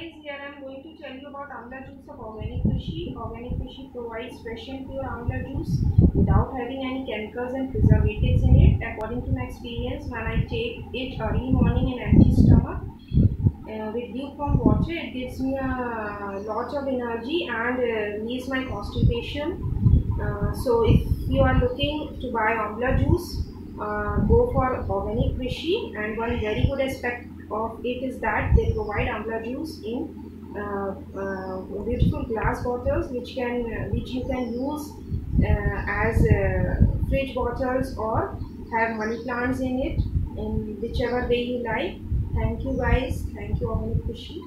guys, here I am going to tell you about Amla juice of OrganiKrishi. Organic Krishi provides fresh and pure Amla juice without having any chemicals and preservatives in it. According to my experience, when I take it early morning in empty stomach, uh, with lukewarm water, it gives me a lot of energy and uh, relieves my constipation. Uh, so if you are looking to buy Amla juice, uh, go for OrganiKrishi and one very good aspect of it is that they provide Amla juice in uh, uh, beautiful glass bottles which can which you can use uh, as uh, fridge bottles or have money plants in it in whichever way you like. Thank you guys. Thank you Krishi.